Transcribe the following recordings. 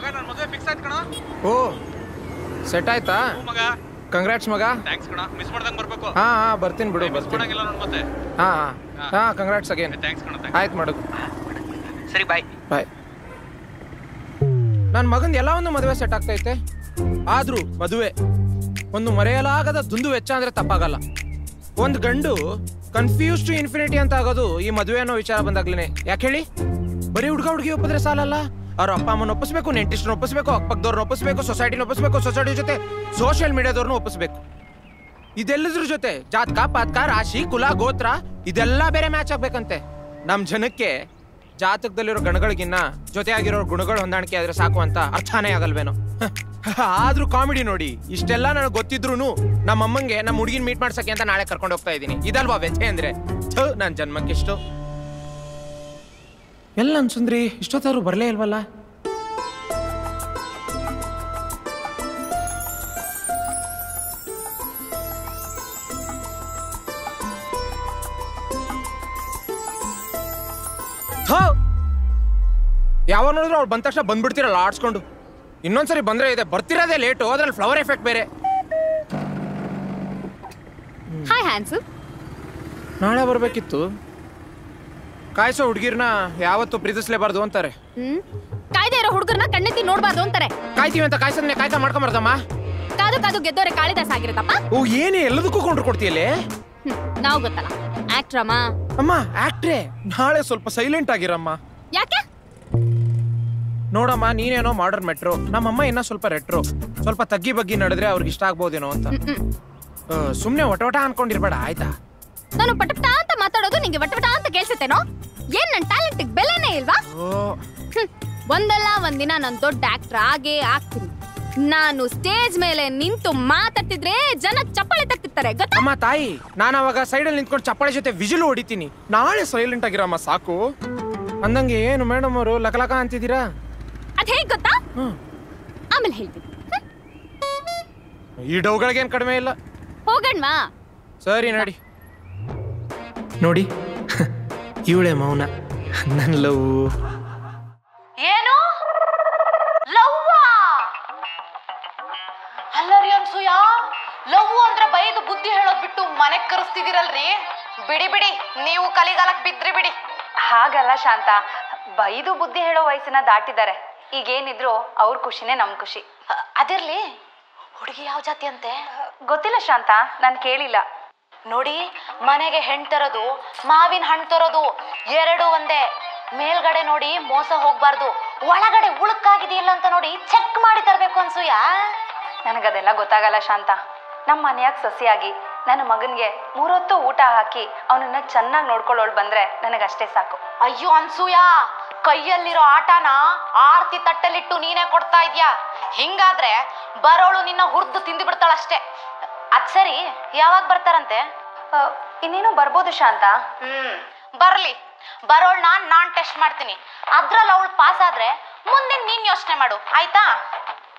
ಮಗ ನನ್ನ ಮದುವೆ ಫಿಕ್ಸ್ ಆಯ್ತು ಕಣ. ಓ ಸೆಟ್ ಆಯ್ತಾ? ಮಗ. ಕಂಗ್ರಾಟ್ಸ್ ಮಗ. ಥ್ಯಾಂಕ್ಸ್ ಕಣ. ಮಿಸ್ ಮಾಡ್ದಂಗೆ ಬರ್ಬೇಕು. ಹಾ ಹಾ ಬರ್ತೀನಿ ಬಿಡು ಮಿಸ್ ಮಾಡಂಗಿಲ್ಲ ನೋಡ್ ಮತ್ತೆ. ಹಾ ಹಾ. ಹಾ. ಕಂಗ್ರಾಟ್ಸ್ ಅಗೇನ್ ಥ್ಯಾಂಕ್ಸ್ ಕಣ. ಆಯ್ತು ಮಾಡು. ಸರಿ ಬಾಯ್ ಬಾಯ್ ನನ್ನ ಮಗಂದು ಎಲ್ಲ ಒಂದು ಮದುವೆ ಸೆಟ್ ಆಗ್ತೈತೆ. ಆದ್ರೂ ಮದುವೆ ಒಂದು ಮರೆಯಲಾಗದ ದುಂದು ವೆಚ್ಚ ಅಂದ್ರೆ ತಪ್ಪಾಗಲ್ಲ. ಒಂದು ಗಂಡು ಕನ್ಫ್ಯೂಸ್ ಟು ಇನ್ಫಿನಿಟಿ ಅಂತ ಆಗೋದು ಈ ಮದುವೆ ಅನ್ನೋ ವಿಚಾರ ಬಂದಾಗ್ಲೇ ಯಾಕೆ ಹೇಳಿ? ಬರೀ ಹುಡುಗ ಹುಡುಗಿ ಒಪ್ಪಿದ್ರೆ ಸಾಲಲ್ಲ? ಅವ್ರ ಅಪ್ಪ ಅಮ್ಮನ ಒಪ್ಪಿಸ್ಬೇಕು ನೆಂಟಿಸ್ಟ್ರನ್ನ ಒಪ್ಪಿಸ್ಬೇಕು ಅಕ್ಕಪಕ್ಕದವ್ರನ್ನ ಒಪ್ಪಿಸ್ಬೇಕು ಸೊಸೈಟಿನ ಒಪ್ಪಿಸ್ಬೇಕು ಸೊಸೈಟಿ ಜೊತೆ ಸೋಷಿಯಲ್ ಮೀಡಿಯಾದವ್ರನ್ನ ಒಪ್ಪಿಸ್ಬೇಕು. ಇದೆಲ್ಲದ್ರ ಜೊತೆ ಜಾತಕ ಪಾತಕ ರಾಶಿ ಕುಲ ಗೋತ್ರ ಇದೆಲ್ಲ ಬೇರೆ ಮ್ಯಾಚ್ ಆಗ್ಬೇಕಂತೆ. ನಮ್ಮ ಜನಕ್ಕೆ ಜಾತಕದಲ್ಲಿರೋ ಗಣಗಳಿಗಿನ್ನ ಜೊತೆಯಾಗಿರೋ ಗುಣಗಳು ಹೊಂದಾಣಿಕೆ ಆದ್ರೆ ಸಾಕು ಅಂತ ಅರ್ಥನೇ ಆಗಲ್ವೇನೋ. ಆದ್ರೂ ಕಾಮಿಡಿ ನೋಡಿ ಇಷ್ಟೆಲ್ಲ ನನಗೆ ಗೊತ್ತಿದ್ರು ನಮ್ಮ ಅಮ್ಮಂಗೆ ನಮ್ಮ ಹುಡುಗಿನ ಮೀಟ್ ಮಾಡ್ಸಕ್ಕೆ ಅಂತ ನಾಳೆ ಕರ್ಕೊಂಡು ಹೋಗ್ತಾ ಇದ್ದೀನಿ. ಇದಲ್ವಾ ವ್ಯಥೆ ಅಂದ್ರೆ? ಥು, ನನ್ ಜನ್ಮಕ್ಕೆ ಎಷ್ಟು ಎಲ್ಲ ಅನ್ಸುಂದ್ರಿ ಇಷ್ಟೊತ್ತಾದ್ರು ಬರ್ಲೇ ಇಲ್ವಲ್ಲ? ಯಾವ ನೋಡಿದ್ರು ಅವ್ಳು ಬಂದ ತಕ್ಷಣ ಬಂದ್ಬಿಡ್ತೀರಲ್ಲ ಆಡ್ಸ್ಕೊಂಡು. ಇನ್ನೊಂದ್ಸರಿ ಬಂದ್ರೆ ಇದೆ ಬರ್ತಿರೋದೇ ಲೇಟು ಅದ್ರಲ್ಲಿ ಫ್ಲವರ್ ಎಫೆಕ್ಟ್ ಬೇರೆ. ಹಾಯ್ ನಾಳೆ ಬರ್ಬೇಕಿತ್ತು. ಕಾಯಿಸೋ ಹುಡುಗಿರ್ನ ಯಾವತ್ತು ಪ್ರೀತಿಸ್ಲೇಬಾರ್ದು ಅಂತಾರೆ. ಹ್ಮ್? ಕಾಯ್ದೆ ಇರೋ ಹುಡುಗರ್ನ ಕಣ್ಣೆತ್ತಿ ನೋಡ್ಬಾರ್ದು ಅಂತಾರೆ. ಕಾಯ್ತೀವಿ ಅಂತ ಕಾಯ್ಸನ್ನೇ ಕಾಯ್ತಾ ಮಾಡ್ಕೊಂಬಾರ್ದಮ್ಮ? ಕಾದು ಕಾದು ಗೆದ್ದೋರೆ ಕಾಳಿದಾಸ ಆಗಿರತ್ತಪ್ಪ. ಓ ಏನೇ ಎಲ್ಲದಕ್ಕೂ ಕೊಂಡ್ರು ಕೊಡ್ತೀಯಲ್ಲೇ ನಾವು ಗೊತ್ತಲ್ಲ. ಆಕ್ಟ್ರಮ್ಮ ಅಮ್ಮ. ಆಕ್ಟ್ರೇ ನಾಳೆ ಸ್ವಲ್ಪ ಸೈಲೆಂಟ್ ಆಗಿರಮ್ಮ. ಯಾಕೆ? ನೋಡಮ್ಮ ನೀನೇನೋ ಮಾಡರ್ನ್ ಮೆಟ್ರೋ ನಮ್ಮಮ್ಮ ಇನ್ನ ಸ್ವಲ್ಪ ರೆಟ್ರೋ ಸ್ವಲ್ಪ ತಗ್ಗಿ ಬಗ್ಗಿ ನಡೆದ್ರೆ ಅವ್ರಿಗೆ ಇಷ್ಟ ಆಗ್ಬೋದೇನೋ ಅಂತ. ಸುಮ್ಮನೆ ಒಟ ಅನ್ಕೊಂಡಿರ್ಬೇಡ ಆಯ್ತಾ? ನಾನು ಪಟಪಟ ಅಂತ ಮಾತಾಡೋದು ನಿಂಗೆ ವಟವಟ ಅಂತ ಕೇಳಿಸುತ್ತೇನೋ? ಏನ್ ನನ್ನ ಟ್ಯಾಲೆಂಟ್ ಬೆಲೆನೇ ಇಲ್ವಾ? ಒಂದಲ್ಲ ಒಂದಿನ ನಾನು ದೊಡ್ಡ ಆಕ್ಟರ್ ಆಗೇ ಆಗ್ತೀನಿ. ನಾನು ಸ್ಟೇಜ್ ಮೇಲೆ ನಿಂತು ಮಾತಾಡ್ತಿದ್ರೆ ಜನ ಚಪ್ಪಾಳೆ ತಗ್ತಿರ್ತಾರೆ ಗೊತ್ತಾ? ಅಮ್ಮ ತಾಯಿ ನಾನು ಅವಾಗ ಸೈಡಲ್ಲಿ ನಿಂತ್ಕೊಂಡು ಚಪ್ಪಾಳೆ ಜೊತೆ ವಿಜಿಲು ಹೊಡಿತೀನಿ. ನಾಳೆ ಸೈಲೆಂಟ್ ಆಗಿರಮ್ಮ ಸಾಕು. ಅಂದಂಗೆ ಏನು ಮೇಡಮ್ ಅವರು ಲಕಲಕ ಅಂತಿದ್ದೀರಾ? ಅದ್ ಹೇಗ್ ಗೊತ್ತಾ. ಆಮೇಲೆ ಹೇಳ್ತೀನಿ. ಈ ಡೌಗಳಿಗೆ ಏನು ಕಡಿಮೆ ಇಲ್ಲ. ಹೋಗಣ್ವಾ? ಸರಿ ನಡಿ. ನೋಡಿ. ಇವಳೆ ಮೌನ. ನನ್ನ ಲವ್. ಏನು? ಲವ್ ಅಂದ್ರೆ ಬೈದು ಬುದ್ಧಿ ಹೇಳೋದ್ ಬಿಟ್ಟು ಮನೆಗ್ ಕರೆಸ್ತಿದಿರಲ್ರಿ ಬಿಡಿ ಬಿಡಿ. ನೀವು ಕಲಿಗಾಲಕ್ ಬಿದ್ರಿ, ಬಿಡಿ. ಹಾಗಲ್ಲ ಶಾಂತ. ಬೈದು ಬುದ್ಧಿ ಹೇಳೋ ವಯಸ್ಸನ್ನ ದಾಟಿದ್ದಾರೆ. ಈಗೇನಿದ್ರು ಅವ್ರ ಖುಷಿನೇ ನಮ್ ಖುಷಿ. ಅದಿರ್ಲಿ. ಹುಡುಗಿ ಯಾವ ಜಾತಿ ಅಂತೆ ಗೊತ್ತಿಲ್ಲ ಶಾಂತ. ನಾನು ಕೇಳಿಲ್ಲ. ನೋಡಿ ಮನೆಗೆ ಹೆಣ್ ತರೋದು ಮಾವಿನ ಹಣ್ಣು ತರೋದು ಎರಡು ಒಂದೇ. ಮೇಲ್ಗಡೆ ನೋಡಿ ಮೋಸ ಹೋಗ್ಬಾರ್ದು. ಒಳಗಡೆ ಉಳುಕಾಗಿದೆಯಲ್ಲ ಅಂತ ನೋಡಿ ಚೆಕ್ ಮಾಡಿ ತರಬೇಕು ಅನ್ಸೂಯ? ನನಗದೆಲ್ಲ ಗೊತ್ತಾಗಲ್ಲ ಶಾಂತ. ನಮ್ಮ ಮನೆಯಾಗ ಸಸಿಯಾಗಿ ನನ್ನ ಮಗನ್ಗೆ ಮೂರೊತ್ತು ಊಟ ಹಾಕಿ ಅವನನ್ನ ಚೆನ್ನಾಗಿ ನೋಡ್ಕೊಳ್ಳೋಳು ಬಂದ್ರೆ ನನಗಷ್ಟೇ ಸಾಕು. ಅಯ್ಯೋ ಅನ್ಸೂಯ ಕೈಯಲ್ಲಿರೋ ಆಟನ ಆರ್ತಿ ತಟ್ಟಲಿಟ್ಟು ನೀನೇ ಕೊಡ್ತಾ ಇದ್ಯಾ? ಹಿಂಗಾದ್ರೆ ಬರೋಳು ನಿನ್ನ ಹುರ್ದು ತಿಂದು ಬಿಡ್ತಾಳಷ್ಟೇ. ಅದ್ ಸರಿ. ಯಾವಾಗ ಬರ್ತಾರಂತೆ? ಇನ್ನೇನು ಬರ್ಬೋದು ಶಾಂತ. ಹ್ಮ್. ಬರ್ಲಿ. ಬರೋಳ್ ನಾನ್ ನಾನ್ ಟೆಸ್ಟ್ ಮಾಡ್ತೀನಿ. ಅದ್ರಲ್ಲಿ ಅವಳು ಪಾಸ್ ಆದ್ರೆ ಮುಂದೆ ನೀನ್ ಯೋಚನೆ ಮಾಡು. ಆಯ್ತಾ?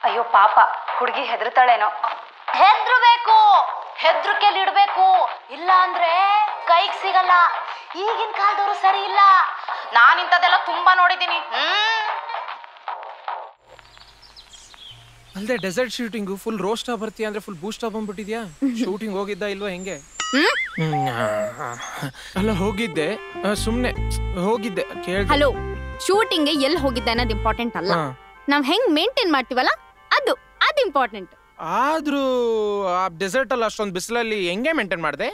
ಅಯ್ಯೋ ಪಾಪ. ಹುಡುಗಿ ಹೆದರ್ತಾಳೇನೋ ಹೆದ್ರಬೇಕು. ಹೆದ್ರಿಕೆಲ್ ಇಡ್ಬೇಕು. ಇಲ್ಲ ಅಂದ್ರೆ ಕೈಗ್ ಸಿಗಲ್ಲ. ಈಗಿನ ಕಾಲದವರು ಸರಿ ಇಲ್ಲ. ನಾನಿಂಥದ್ದೆಲ್ಲ ತುಂಬಾ ನೋಡಿದ್ದೀನಿ. ಹ್ಮ್. ಅಲ್ಲದೆ ಡೆಸರ್ಟ್ ಶೂಟಿಂಗು ಫುಲ್ ರೋಸ್ಟ್ ಬರ್ತೀಯ ಅಂದ್ರೆ ಫುಲ್ ಬೂಸ್ಟ್ ಬಂದ್ಬಿಟ್ಟಿದ್ಯಾ? ಶೂಟಿಂಗ್ ಹೋಗಿದ್ದ ಇಲ್ವಾ ಹೆಂಗೆ? ಅಲ್ಲ ಹೋಗಿದ್ದೆ. ಆ, ಸುಮ್ನೆ ಹೋಗಿದ್ದೆ ಕೇಳಿ ಹಲೋ ಶೂಟಿಂಗ್ ಎಲ್ಲಿ ಹೋಗಿದ್ದೆ ಅನ್ನೋದು ಇಂಪಾರ್ಟೆಂಟ್ ಅಲ್ಲ. ನಾವು ಹೆಂಗ್ ಮೇಂಟೈನ್ ಮಾಡ್ತೀವಲ್ಲ ಅದು ಅದು ಇಂಪಾರ್ಟೆಂಟ್ ಆದ್ರೂ ಆ ಡೆಸರ್ಟ್ ಅಲ್ಲಿ ಅಷ್ಟೊಂದು ಬಿಸಿಲಲ್ಲಿ ಹೆಂಗೆ ಮೇಂಟೈನ್ ಮಾಡಿದೆ?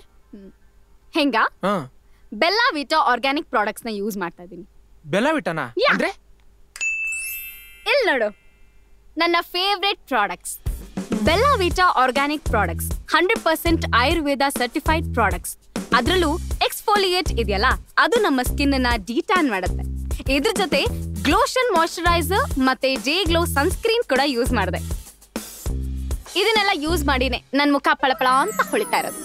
ಹೆಂಗ? ಬೆಲ್ಲ ವಿಟಾ ಆರ್ಗ್ಯಾನಿಕ್ ಪ್ರಾಡಕ್ಟ್ಸ್ನ ಯೂಸ್ ಮಾಡ್ತಾ ಇದೀನಿ. ಬೆಲ್ಲ ವಿಟನಾ. ಅಂದ್ರೆ? ಇಲ್ಲ ನೋಡು. ನನ್ನ favourite products Bella Vita organic products hundred percent Ayurveda certified products ಅದರಲ್ಲೂ ಎಕ್ಸ್ಫೋಲಿಯೇಟ್ ಇದೆಯಲ್ಲ ಅದು ನಮ್ಮ ಸ್ಕಿನ್ ಅನ್ನ ಡಿಟ್ಯಾನ್ ಮಾಡುತ್ತೆ. ಇದ್ರ ಜೊತೆ ಗ್ಲೋಷನ್ ಮಾಯಶ್ಚರೈಸರ್ ಮತ್ತೆ ಜೇ ಗ್ಲೋ ಸನ್ಸ್ಕ್ರೀನ್ ಕೂಡ ಯೂಸ್ ಮಾಡಿದೆ. ಇದನ್ನೆಲ್ಲ ಯೂಸ್ ಮಾಡಿನೇ ನನ್ ಮುಖ ಪಳಪಳ ಅಂತ ಹೊಳಿತಾ ಇರೋದು.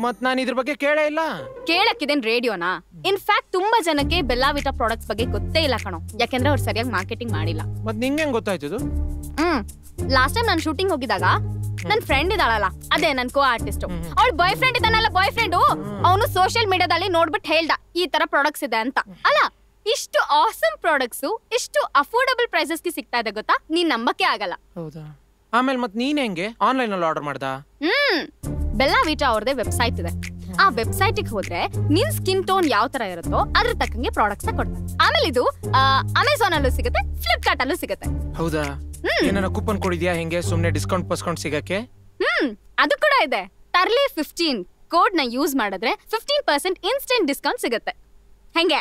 ಮತ್ ನಾನು ಇದ್ರ ಬಗ್ಗೆ ಕೇಳೇ ಇಲ್ಲ. ಕೇಳಕ್ಕಿದೇನ್ ರೇಡಿಯೋನಾ? ಇನ್ಫ್ಯಾಕ್ಟ್ ತುಂಬಾ ಜನಕ್ಕೆ ಬೆಲ್ಲ ವಿಟಾ ಪ್ರಾಡಕ್ಟ್ಸ್ ಬಗ್ಗೆ ಗೊತ್ತೇ ಇಲ್ಲ ಕಣೋ. ಯಾಕೆಂದ್ರೆ ಅವ್ರು ಸರಿಯಾಗಿ ಮಾರ್ಕೆಟಿಂಗ್ ಮಾಡಿಲ್ಲ. ಮತ್ ನಿಂಗೆ ಹೆಂಗ್ ಗೊತ್ತಾಯ್ತದು? ಹ್ಮ್. ಲಾಸ್ಟ್ ಟೈಮ್ ನಾನು ಶೂಟಿಂಗ್ ಹೋಗಿದಾಗ ನನ್ ಫ್ರೆಂಡ್ ಇದಾಳಲ್ಲ ಅದೇ ನನ್ ಕೋ ಆರ್ಟಿಸ್ಟ್ ಅವಳ ಬಾಯ್ ಫ್ರೆಂಡ್ ಇದ್ದಾನಲ್ಲ ಬಾಯ್ ಫ್ರೆಂಡು ಅವನು ಸೋಷಿಯಲ್ ಮೀಡಿಯಾದಲ್ಲಿ ನೋಡ್ಬಿಟ್ಟು ಹೇಳ್ದ ಈ ತರ ಪ್ರಾಡಕ್ಟ್ಸ್ ಇದೆ ಅಂತ. ಅಲ್ಲ ಇಷ್ಟು ಆಸಮ್ ಪ್ರಾಡಕ್ಟ್ಸ್ ಇಷ್ಟು ಅಫೋರ್ಡಬಲ್ ಪ್ರೈಸಸ್ಗೆ ಸಿಗ್ತಾ ಇದೆ ಗೊತ್ತಾ? ನೀನ್ ನಂಬಕ್ಕೆ ಆಗಲ್ಲ. ಹೌದಾ? ಆಮೇಲೆ ಮತ್ತೆ ನೀನ್ ಹೆಂಗೆ? ಆನ್ಲೈನ್ ಅಲ್ಲಿ ಆರ್ಡರ್ ಮಾಡ್ದಾ? ಹ್ಮ್. ಬೆಲ್ಲಾ ವೀಟಾ ಅವ್ರದೇ ವೆಬ್ಸೈಟ್ ಇದೆ. ಆ ವೆಬ್ಸೈಟಿಗೆ ಹೋದ್ರೆ ನಿನ್ ಸ್ಕಿನ್ ಟೋನ್ ಯಾವ ತರ ಇರುತ್ತೋ ಅದ್ರ ತಕ್ಕಂಗೆ ಪ್ರಾಡಕ್ಟ್ಸ್ ಕೊಡ್ತಾರೆ. ಆಮೇಲೆ ಇದು ಅಮೆಝಾನ್ ಅಲ್ಲೂ ಸಿಗುತ್ತೆ ಫ್ಲಿಪ್ಕಾರ್ಟ್ ಅಲ್ಲೂ ಸಿಗುತ್ತೆ. ಹೌದಾ? ಏನಾರ ಕೂಪನ್ ಕೊಡಿದ್ಯಾ ಹೆಂಗೆ? ಸುಮ್ನೆ ಡಿಸ್ಕೌಂಟ್ ಪಸ್ಕೌಂಟ್ ಸಿಗಕ್ಕೆ? ಹ್ಮ್ ಅದು ಕೂಡ ಇದೆ. ಟರ್ಲಿ ಫಿಫ್ಟೀನ್ ಕೋಡ್ನ ಯೂಸ್ ಮಾಡಿದ್ರೆ ಫಿಫ್ಟೀನ್ ಪರ್ಸೆಂಟ್ ಇನ್ಸ್ಟೆಂಟ್ ಡಿಸ್ಕೌಂಟ್ ಸಿಗುತ್ತೆ. ಹೆಂಗೆ?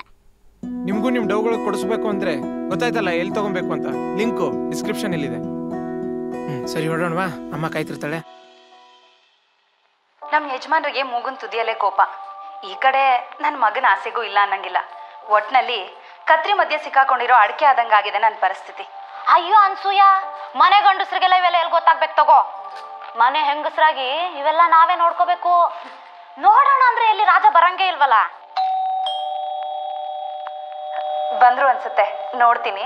ನಿಮ್ಗೂ ನಿಮ್ ಡೌಗಳು ಕೊಡಿಸ್ಬೇಕು ಅಂದ್ರೆ ಗೊತ್ತಾಯ್ತಲ್ಲ ಎಲ್ಲಿ ತಗೊಬೇಕು ಅಂತ? ಲಿಂಕು ಡಿಸ್ಕ್ರಿಪ್ಷನ್ ಇಲ್ಲಿದೆ ಸರಿ ಹೊಡೋಣವಾ ಅಮ್ಮ ಕಾಯ್ತಿರ್ತಾಳೆ. ನಮ್ಮ ಯಜಮಾನ್ರಿಗೆ ಮೂಗುನ್ ತುದಿಯಲ್ಲೇ ಕೋಪ. ಈ ಕಡೆ ನನ್ನ ಮಗನ ಆಸೆಗೂ ಇಲ್ಲ ಅನ್ನಂಗಿಲ್ಲ. ಒಟ್ನಲ್ಲಿ ಕತ್ರಿ ಮಧ್ಯೆ ಸಿಕ್ಕಾಕೊಂಡಿರೋ ಅಡಿಕೆ ಆದಂಗಾಗಿದೆ ನನ್ನ ಪರಿಸ್ಥಿತಿ. ಅಯ್ಯೋ ಅನ್ಸೂಯ ಮನೆ ಗಂಡಸ್ರಿಗೆಲ್ಲ ಇವೆಲ್ಲ ಎಲ್ಲಿ ಗೊತ್ತಾಗ್ಬೇಕು ತಗೋ. ಮನೆ ಹೆಂಗಸ್ರಾಗಿ ಇವೆಲ್ಲ ನಾವೇ ನೋಡ್ಕೋಬೇಕು. ನೋಡೋಣ ಅಂದ್ರೆ ಎಲ್ಲಿ ರಾಜ ಬರಂಗೇ ಇಲ್ವಲ್ಲ? ಬಂದ್ರು ಅನ್ಸುತ್ತೆ ನೋಡ್ತೀನಿ.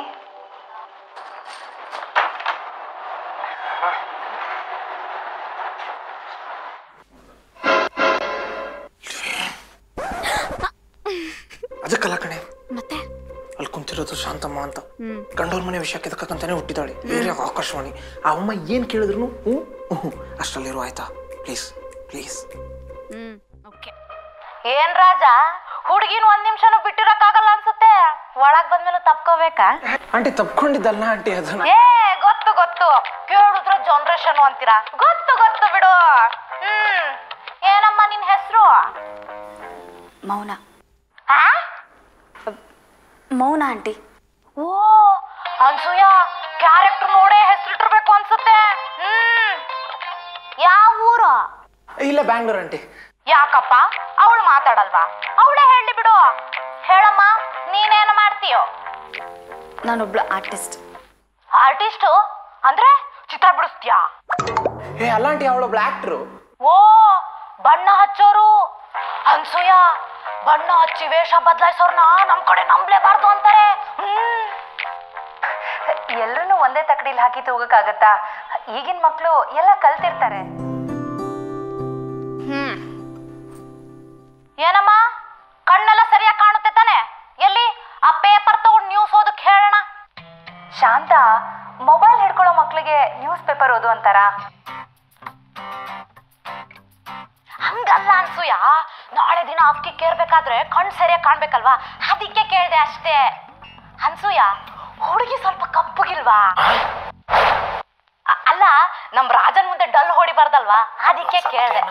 ಅದಕ್ಕಲ್ಲ ಕಣೆ. ಮತ್ತೆ? ಅಲ್ಲಿ ಕುಂತಿರೋದು ಶಾಂತಮ್ಮ ಅಂತ. ಗಂಡೋರ್ ಮನೆ ವಿಷಯಕ್ಕೆ ಕೆದಕಂತಾನೆ ಹುಟ್ಟಿದಾಳೆ. ಬೇರೆ ಆಕಾಶವಾಣಿ. ಆ ಅಮ್ಮ ಏನ್ ಕೇಳಿದ್ರು ಹ್ಞೂ ಹ್ಞೂ ಅಷ್ಟಲ್ಲಿರು ಆಯ್ತಾ? ಪ್ಲೀಸ್ ಪ್ಲೀಸ್ ಏನ್ ರಾಜ? ಹುಡುಗಿನ ಒಂದ್ ನಿಮಿಷನೂ ಬಿಟ್ಟಿರಕ್ಕಾಗಲ್ಲ ಅನ್ಸುತ್ತೆ? ಒಳಗ್ ಬಂದ್ಮೇಲೆ ತಪ್ಕೋಬೇಕಾ? ಆಂಟಿ ತಪ್ಕೊಂಡಿದ್ದಲ್ಲ ಆಂಟಿ ಅದನ್ನ. ಏ ಗೊತ್ತು ಗೊತ್ತು. ಕೇಳಿದ್ರ ಜನರೇಷನ್ ಅಂತೀರಾ? ಗೊತ್ತು ಗೊತ್ತು ಬಿಡು. ಹ್ಮ್. ಏನಮ್ಮ ನಿನ್ ಹೆಸರು? ಮೌನ. ಮೌನ ಆಂಟಿ. ಓ ಅನ್ಸೂಯ ಕ್ಯಾರೆಕ್ಟರ್ ನೋಡೇ ಹೆಸರಿಟ್ಟಿರ್ಬೇಕು ಅನ್ಸುತ್ತೆ. ಹ್ಮ್. ಯಾವ ಊರು? ಇಲ್ಲ ಬ್ಯಾಂಗ್ಳೂರ್ ಆಂಟಿ. ಯಾಕಪ್ಪ? ಅವಳು ಮಾತಾಡಲ್ವಾ? ಅವಳೇ ಹೇಳಿ ಬಿಡು. ಹೇಳಮ್ಮ ನೀನೇನು ಮಾಡ್ತೀಯೋ? ನಾನೊಬ್ಳು ಆರ್ಟಿಸ್ಟ್ ಆರ್ಟಿಸ್ಟು ಅಂದ್ರೆ ಚಿತ್ರ ಬಿಡಿಸ್ತೀಯಾ? ಏ ಅಲ್ಲ ಆಂಟಿ ಅವಳೊಬ್ಳು ಆಕ್ಟ್ರು ಓ ಬಣ್ಣ ಹಚ್ಚೋರು. ಅನ್ಸೂಯ ಬಣ್ಣ ಹಚ್ಚಿ ವೇಷ ಬದಲಾಯಿಸೋರ್ನ ನಮ್ ಕಡೆ ನಂಬ್ಲೇಬಾರ್ದು ಅಂತಾರೆ. ಎಲ್ರನ್ನೂ ಒಂದೇ ತಕಡಿಲಿ ಹಾಕಿ ತೂಗಕ್ಕಾಗತ್ತಾ? ಈಗಿನ ಮಕ್ಕಳು ಎಲ್ಲ ಕಲ್ತಿರ್ತಾರೆ. ಏನಮ್ಮ? ಕಣ್ಣೆಲ್ಲ ಸರಿಯಾಗಿ ಕಾಣುತ್ತೆ ತಾನೆ? ಎಲ್ಲಿ? ಆ ಪೇಪರ್ ತಗೊಂಡು ನ್ಯೂಸ್ ಓದಕ್ಕೆ ಹೇಳೋಣ. ಶಾಂತ ಮೊಬೈಲ್ ಹಿಡ್ಕೊಳ್ಳೋ ಮಕ್ಕಳಿಗೆ ನ್ಯೂಸ್ ಪೇಪರ್ ಓದು ಅಂತಾರ? ಹಂಗಲ್ಲ ಅನ್ಸೂಯ? ನಾಳೆ ದಿನ ಅಕ್ಕಿ ಕೇರ್ಬೇಕಾದ್ರೆ ಕಣ್ ಸರಿಯಾಗಿ ಕಾಣ್ಬೇಕಲ್ವಾ? ಅದಕ್ಕೆ ಕೇಳ್ದೆ ಅಷ್ಟೇ. ಅನ್ಸೂಯ ಹುಡುಗಿ ಸ್ವಲ್ಪ ಕಪ್ಪಗಿಲ್ವಾ? ಅಲ್ಲ ನಮ್ ರಾಜನ್ ಮುಂದೆ ಡಲ್ ಹೊಡಿಬಾರ್ದಲ್ವಾ? ಅದಕ್ಕೆ ಕೇಳ್ದೆ.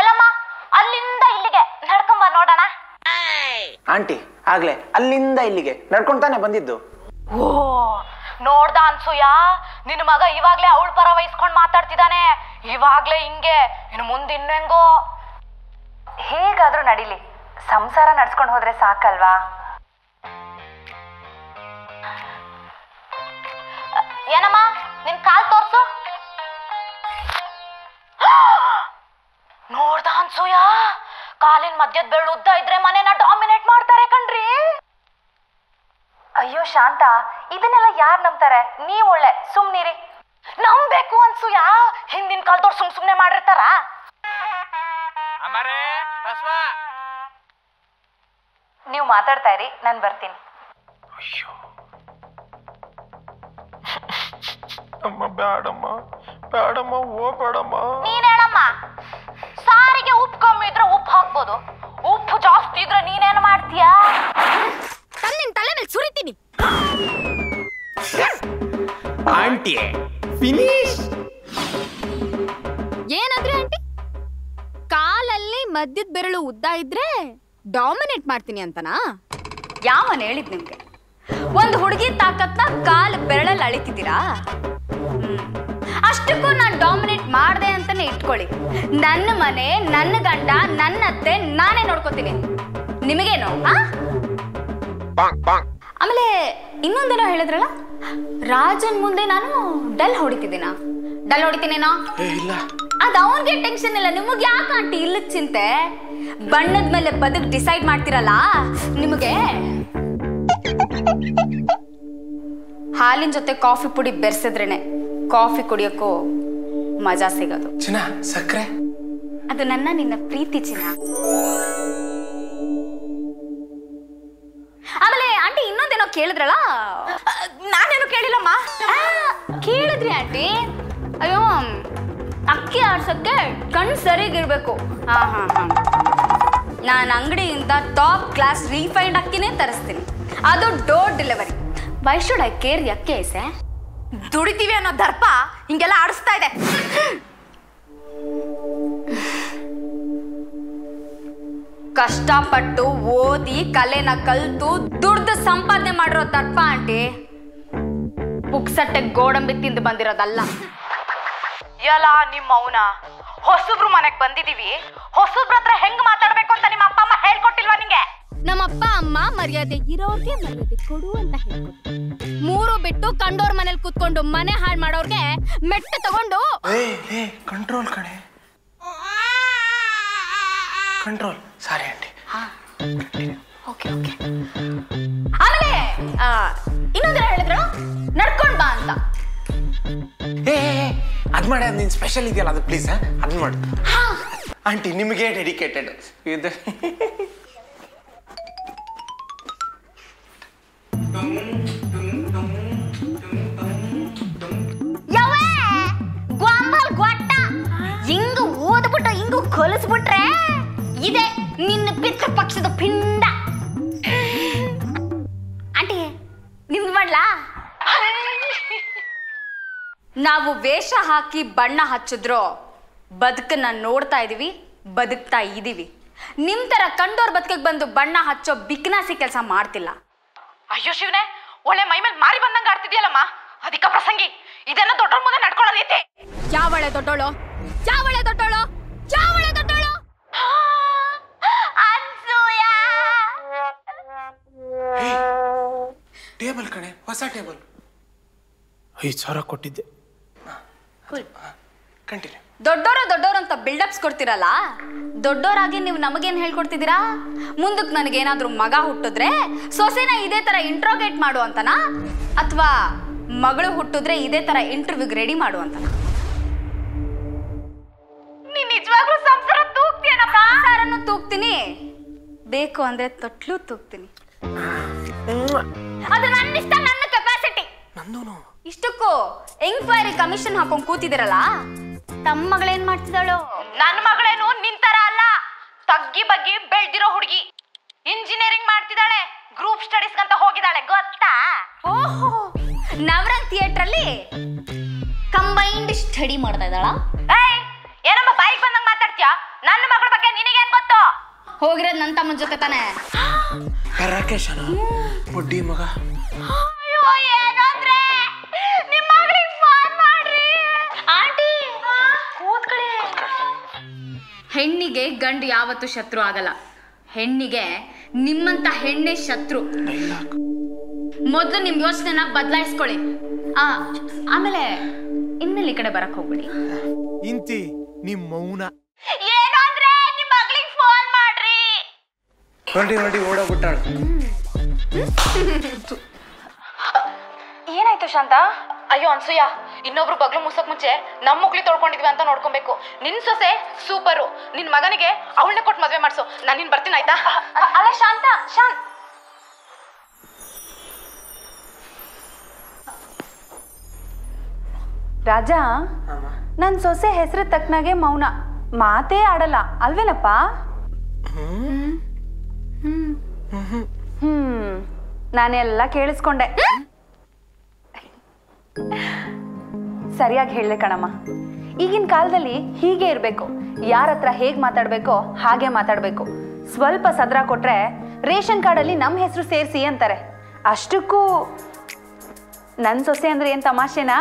ಎಲ್ಲಮ್ಮ ಅಲ್ಲಿಂದ ಇಲ್ಲಿಗೆ ನಡ್ಕೊಂಬ ನೋಡೋಣ. ಆಂಟಿ ಆಗ್ಲೇ ಅಲ್ಲಿಂದ ಇಲ್ಲಿಗೆ. ನಡ್ಕೊಂತಾನೆ ಬಂದಿದ್ದು. ಓ ನೋಡ್ದ ಅನ್ಸೂಯ ನಿನ್ ಮಗ ಇವಾಗ್ಲೇ ಅವಳ ಪರ ವಹಿಸ್ಕೊಂಡ್ ಮಾತಾಡ್ತಿದ್ದಾನೆ. ಇವಾಗ್ಲೇ ಹಿಂಗೆ ಇನ್ನು ಮುಂದೆ ಇನ್ನು ಹೆಂಗೋ ಹೇಗಾದ್ರೂ ನಡೀಲಿ. ಸಂಸಾರ ನಡ್ಸ್ಕೊಂಡು ಹೋದ್ರೆ ಸಾಕಲ್ವಾ? ಏನಮ್ಮ, ನಿನ್ ಕಾಲ್ ತೋರ್ಸು. ನೋಡ್ದ ಅನ್ಸೂಯ? ಕಾಲಿನ ಮಧ್ಯದ ಬೆಳ್ಳು ಉದ್ದ ಇದ್ರೆ ಮನೆನ ಡಾಮಿನೇಟ್ ಮಾಡ್ತಾರೆ ಕಣ್ರಿ. ಅಯ್ಯೋ ಶಾಂತ, ಇದನ್ನೆಲ್ಲ ಯಾರು ನಂಬ್ತಾರೆ? ನೀವ್ ಒಳ್ಳೆ, ಸುಮ್ನಿರಿ. ನಂಬೇಕು ಅನ್ಸೂಯ? ಹಿಂದಿನ ಕಾಲದವ್ರು ಸುಮ್ ಸುಮ್ನೆ ಮಾಡಿರ್ತಾರ? ಅಮರೇ ಬಸವ. ನೀವು ಮಾತಾಡ್ತಾ ಇರಿ ನಾನು ಬರ್ತೀನಿ. ಅಮ್ಮ ಬ್ಯಾಡಮ್ಮ ಬ್ಯಾಡಮ್ಮ ಹೋಗ್ಬೇಡಮ್ಮ. ನೀನೇನಮ್ಮ ಸಾರಿಗೆ ಉಪ್ಪು ಕಮ್ಮಿ ಇದ್ರೆ ಉಪ್ಪು ಹಾಕ್ಬೋದು. ಉಪ್ಪು ಜಾಸ್ತಿ ಇದ್ರೆ ನೀನೇನ್ ಮಾಡ್ತೀಯಾ? ತನ್ನ ತಲೆ ಮೇಲೆ ಸುರಿತೀನಿ. ಆಂಟಿ ಫಿನಿಶ್ ಮಧ್ಯದ ಬೆರಳು ಉದ್ದ ಇದ್ರೆ ಡಾಮಿನೇಟ್ ಮಾಡ್ತೀನಿ ಅಂತನಾ? ಯಾವನ್ ಹೇಳಿದ್ ನಿಮ್ಗೆ? ಒಂದು ಹುಡುಗಿ ತಾಕತ್ನ ಕಾಲ್ ಬೆರಳಲ್ಲಿ ಅಳಿತಿದ್ದೀರಾ? ಹ್ಮ್. ಅಷ್ಟಕ್ಕೂ ನಾನು ಡಾಮಿನೇಟ್ ಮಾಡ್ದೆ ಅಂತಾನೆ ಇಟ್ಕೊಳ್ಳಿ. ನನ್ನ ಮನೆ ನನ್ನ ಗಂಡ ನನ್ನ ಅತ್ತೆ ನಾನೇ ನೋಡ್ಕೋತೀನಿ. ನಿಮಗೇನು ಆ? ಆಮೇಲೆ ಇನ್ನೊಂದೇನೋ ಹೇಳಿದ್ರಲ್ಲ? ರಾಜನ್ ಮುಂದೆ ನಾನು ಡಲ್ ಹೊಡಿತಿದ್ದೀನ? ಡಲ್ ಹೊಡಿತೀನೇನೋ? ಏ ಇಲ್ಲ. ಅದ್ ಅವನ್ಗೆ ಟೆನ್ಷನ್ ಇಲ್ಲ. ನಿಮಗೆ ಯಾಕೆ ಆಂಟಿ ಇಲ್ಲದ ಚಿಂತೆ? ಬಣ್ಣದ ಮೇಲೆ ಬದುಕ್ ಡಿಸೈಡ್ ಮಾಡ್ತಿರಲ್ಲ? ನಿಮಗೆ? ಹಾಲಿನ ಜೊತೆ ಕಾಫಿ ಪುಡಿ ಬೆರೆಸಿದ್ರೇನೆ ಕಾಫಿ ಕುಡಿಯೋಕ್ಕೂ ಮಜಾ ಸಿಗೋದು. ಚಿನ್ನ ಸಕ್ರೆ ಅದು ನನ್ನ ನಿನ್ನ ಪ್ರೀತಿ ಚಿನ್ನ. ಅಕ್ಕಿ ಆಡ್ಸಕ್ಕೆ ಕಣ್ ಸರಿಗಿರ್ಬೇಕು. ಹಾ ಹಾ ಹಾ. ನಾನು ಅಂಗಡಿಯಿಂದ ಟಾಪ್ ಕ್ಲಾಸ್ ರೀಫೈಂಡ್ ಅಕ್ಕಿನೇ ತರಿಸ್ತೀನಿ. ಅದು door delivery. Why should I care ಅಕ್ಕಿ ಐಸೆ ದುಡಿತೀವಿ ಅನ್ನೋ ದರ್ಪ ಹಿಂಗೆಲ್ಲ ಆಡಿಸ್ತಾ ಇದೆ. ಕಷ್ಟಪಟ್ಟು ಓದಿ ಕಲೆನ ಕಲ್ತು ದುಡ್ದು ಸಂಪಾದನೆ ಮಾಡಿರೋ ದರ್ಪ, ಆಂಟಿ. ಪುಕ್ಸಟ್ಟೆ ಗೋಡಂಬಿ ತಿಂದು ಬಂದಿರೋದಲ್ಲ. ಯಲ್ಲ ನಿಮ್ಮ ಮೌನ. ಹೊಸಬ್ರು ಮನೆಗೆ ಬಂದಿದೀವಿ. ಹೊಸಬ್ರ ಹತ್ರ ಹೆಂಗ್ ಮಾತಾಡ್ಬೇಕು ಅಂತ ನಿಮ್ಮ ಅಪ್ಪ ಅಮ್ಮ ಹೇಳ್ಕೊಟ್ಟಿಲ್ವಾ ನಿಂಗೆ? ನಮ್ಮಪ್ಪ ಅಮ್ಮ ಮರ್ಯಾದೆ ಇರೋರ್ಗೆ ಮರ್ಯಾದೆ ಕೊಡು ಅಂತ ಹೇಳ್ಕೊಟ್ಟು ಮೂರು ಬಿಟ್ಟು ಕಂಡೋರ್ ಮನೇಲಿ ಕೂತ್ಕೊಂಡು ಮನೆ ಹಾಳು ಮಾಡೋರ್ಗೆ ಮೆಟ್ಟ ತಗೊಂಡು ಕಂಟ್ರೋಲ್ ಕಣೆ. Control sorry aunty okay okay ಅದ್ ಮಾಡಿ ಅದು ನಿನ್ ಸ್ಪೆಷಲ್ ಇದೆಯಲ್ಲ, ಅದು ಪ್ಲೀಸ್ ಅದನ್ನ ಮಾಡು. ಆಂಟಿ ನಿಮಗೆ ಡೆಡಿಕೇಟೆಡ್ ಇದು. ಹಿಂಗ ಓದ್ಬಿಟ್ಟು, ಹಿಂಗ ಕೊಲಿಸ್ಬಿಟ್ರೆ ಇದೆ ನಿನ್ನ ಪಿತೃ ಪಕ್ಷದ ಪಿಂಡ. ಆಂಟಿ ನಿಮ್ದು ಮಾಡ್ಲಾ? ನಾವು ವೇಷ ಹಾಕಿ ಬಣ್ಣ ಹಚ್ಚಿದ್ರು ಬದುಕನ್ನ ನೋಡ್ತಾ ಇದೀವಿ ಬದುಕ್ತಾ ಇದೀವಿ. ನಿಮ್ ತರ ಕಂಡೋರ್ ಬದುಕಿಗೆ ಬಂದು ಬಣ್ಣ ಹಚ್ಚೋ ಬಿಕ್ನಾಸಿ ಕೆಲಸ ಮಾಡ್ತಿಲ್ಲ. ಅಯ್ಯೋ ಶಿವನೇ ಒಳ್ಳೆ ಮೈ ಮೇಲೆ ಮಾರಿ ಬಂದಂಗ ಆಡ್ತಿದ್ಯಲ್ಲಮ್ಮ? ಅಧಿಕ ಪ್ರಸಂಗಿ ಇದನ್ನ ದೊಡ್ಡ ಮುಂದೆ ನಡ್ಕೊಳ್ಳೋದೈತೆ ಯಾವಳೆ ದೊಡ್ಡೋಳು? ಯಾವಳೆ ದೊಡ್ಡೋಳು? ಯಾವಳೆ ದೊಡ್ಡೋಳು? ಟೇಬಲ್ ಕಣೆ ಹೊಸ ಟೇಬಲ್. ಐದು ಸಾವಿರ ಕೊಟ್ಟಿದ್ದೆ. ಕಂಟಿನ್ಯೂ. ದೊಡ್ಡೋರು ದೊಡ್ಡೋರು ಅಂತ ಬಿಲ್ಡಪ್ಸ್ ಕೊಡ್ತಿರಲ್ಲ? ದೊಡ್ಡೋರಾಗಿ ನೀವು ನಮಗೇನ್ ಹೇಳ್ಕೊಡ್ತಿದ್ದೀರಾ? ಮುಂದಕ್ಕೆ ನನಗೇನಾದ್ರೂ ಮಗ ಹುಟ್ಟಿದ್ರೆ ಸೊಸೆನ ಇದೇ ತರ ಇಂಟ್ರೋಗೇಟ್ ಮಾಡು ಅಂತನಾ? ಅಥವಾ ಮಗಳು ಹುಟ್ಟಿದ್ರೆ ಇದೇ ತರ ಇಂಟರ್ವ್ಯೂಗೆ ರೆಡಿ ಮಾಡು ಅಂತನಾ? ನೀನ್ ನಿಜವಾಗ್ಲೂ ಸಂಸಾರ ತೂಗ್ತೀಯನಪ್ಪ? ತೂಗ್ತೀನಿ. ಬೇಕು ಅಂದ್ರೆ ತೊಟ್ಲು ತೂಗ್ತೀನಿ. ಅದು ನನ್ನ ಇಷ್ಟ ನನ್ನ ಕೆಪಾಸಿಟಿ ನಂದೂನು. ಇಷ್ಟಕ್ಕೂ ಎಂಕ್ವೈರಿ ಕಮಿಷನ್ ಹಾಕೊಂಡ್ ಕೂತಿದಿರಲ್ಲ ತಮ್ಮ ಮಗಳೇನ್ ಮಾಡ್ತಿದ್ದಾಳು? ನನ್ನ ಮಗಳೇನು ನಿಂತರ ಅಲ್ಲ. ತಗ್ಗಿ ಬಗ್ಗಿ ಬೆಳ್ದಿರೋ ಹುಡುಗಿ. ಇಂಜಿನಿಯರಿಂಗ್ ಮಾಡ್ತಿದ್ದಾಳೆ. ಗ್ರೂಪ್ ಸ್ಟಡೀಸ್ ಅಂತ ಹೋಗಿದ್ದಾಳೆ ಗೊತ್ತಾ? ಓಹೋ ನವರಂಗ್ ಥಿಯೇಟರ್ ಅಲ್ಲಿ ಕಂಬೈನ್ಡ್ ಸ್ಟಡಿ ಮಾಡ್ತಾ ಇದ್ದಾಳ? ಏಯ್ ಏನಮ್ಮ ಬೈಕ್ ಬಂದಂಗ ಮಾತಾಡ್ತೀಯ? ನನ್ನ ಮಗಳ ಬಗ್ಗೆ ನಿನಗೇನ್ ಗೊತ್ತು? ಹೋಗಿರೋದ್ ನನ್ನ ತಮ್ಮನ ಜೊತೆ ತಾನೆ. ರಾಕೇಶನ ಬುಡ್ಡಿ ಮಗ. ಅಯ್ಯೋ ಹೆಣ್ಣಿಗೆ ಗಂಡು ಯಾವತ್ತು ಶತ್ರು ಆಗಲ್ಲ. ಹೆಣ್ಣಿಗೆ ನಿಮ್ಮಂತ ಹೆಣ್ಣೆ ಶತ್ರು. ಮೊದಲು ನಿಮ್ ಯೋಚನೆನ ಬದಲಾಯಿಸ್ಕೊಳ್ಳಿ. ಆ ಆಮೇಲೆ ಇನ್ಮೇಲೆ ಈ ಕಡೆ ಬರಕ್ ಹೋಗ್ಬಿಡಿ. ಇಂತಿ ನಿಮ್ ಮೌನ. ನೋಡಿ ನೋಡಿ ಓಡೋಗ್ಬಿಟ್ಟಾಳು. ಏನಾಯ್ತು ಶಾಂತ? ಅಯ್ಯೋ ಅನ್ಸೂಯ. ಇನ್ನೊಬ್ರು ಬಗ್ಲು ಮುಸಕ್ ಮುಂಚೆ ನಮ್ಮ ಮುಗ್ಲಿ ತೊಳ್ಕೊಂಡಿದ್ವಿ ಅಂತ ನೋಡ್ಕೊಬೇಕು. ನಿನ್ ಸೊಸೆ ಸೂಪರು. ನಿನ್ ಮಗನಿಗೆ ಅವಳನ್ನ ಕೊಟ್ಟು ಮದ್ವೆ ಮಾಡ್ಸು. ನಾನು ನಿನ್ ಬರ್ತೀನಿ ಆಯ್ತಾ? ಅಲ್ಲ ಶಾಂತ ಶಾಂತ್ ರಾಜಾ ನನ್ನ ಸೊಸೆ ಹೆಸರು ತಕ್ಕನಾಗೆ ಮೌನ. ಮಾತೇ ಆಡಲ್ಲ ಅಲ್ವೇನಪ್ಪ? ಹ್ಮ್. ನಾನೆಲ್ಲ ಕೇಳಿಸ್ಕೊಂಡೆ. ಸರಿಯಾಗಿ ಹೇಳಲೆ ಕಣಮ್ಮ. ಈಗಿನ ಕಾಲದಲ್ಲಿ ಹೀಗೆ ಇರಬೇಕು. ಯಾರ ಹತ್ರ ಹೇಗೆ ಮಾತಾಡಬೇಕೋ ಹಾಗೆ ಮಾತಾಡಬೇಕು. ಸ್ವಲ್ಪ ಸದ್ರ ಕೊಟ್ಟರೆ ರೇಷನ್ ಕಾರ್ಡಲ್ಲಿ ನಮ್ಮ ಹೆಸರು ಸೇರಿಸಿ ಅಂತಾರೆ. ಅಷ್ಟಕ್ಕೂ ನನ್ನ ಸೊಸೆ ಅಂದ್ರೆ ಏನು ತಮಾಷೆನಾ?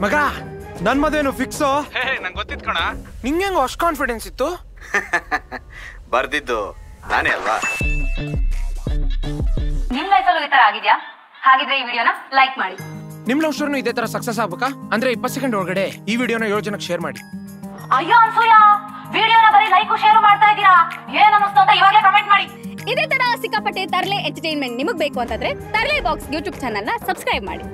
ಮಗ ನನ್ ಮದ್ವೆನು ಫಿಕ್ಸು ಹೇ ನಂಗೆ ಗೊತ್ತಿತ್ತು ಕಣ. ನಿಂಗೆ ಅಷ್ಟು ಕಾನ್ಫಿಡೆನ್ಸ್ ಇತ್ತು? ಬರ್ದಿದ್ದು ನಾನೇ ಅಲ್ವಾ? ಈ ತರ ಆಗಿದ್ಯಾ ಹಾಗಿದ್ರೆ ಈ ವಿಡಿಯೋನ ಲೈಕ್ ಮಾಡಿ. ನಿಮ್ ಲವ್ ಸ್ಟೋರಿನೂ ಇದೇ ತರ ಸಕ್ಸಸ್ ಆಗ್ಬೇಕಾ? ಅಂದ್ರೆ ಇಪ್ಪತ್ತು ಸೆಕೆಂಡ್ ಒಳಗಡೆ ಈ ವಿಡಿಯೋನ ಏಳು ಜನಕ್ಕೆ ಶೇರ್ ಮಾಡಿ. ಅಯ್ಯೋ ಅನ್ಸೂಯ ವಿಡಿಯೋನ ಬರೀ ಲೈಕ್ ಶೇರ್ ಮಾಡ್ತಾ ಇದ್ದೀರಾ? ಏನ್ ಅನ್ನಿಸ್ತು ಅಂತ ಇವಾಗಲೇ ಕಮೆಂಟ್ ಮಾಡಿ. ಇದೇ ತರ ಸಿಕ್ಕಾಪಟ್ಟೆ ತರಲೆ ಎಂಟರ್ಟೈನ್ಮೆಂಟ್ ನಿಮಗೆ ಬೇಕು ಅಂತಂದ್ರೆ ತರಲೆ ಬಾಕ್ಸ್ ಯೂಟ್ಯೂಬ್ ಚಾನಲ್ನ ಸಬ್ಸ್ಕ್ರೈಬ್ ಮಾಡಿ.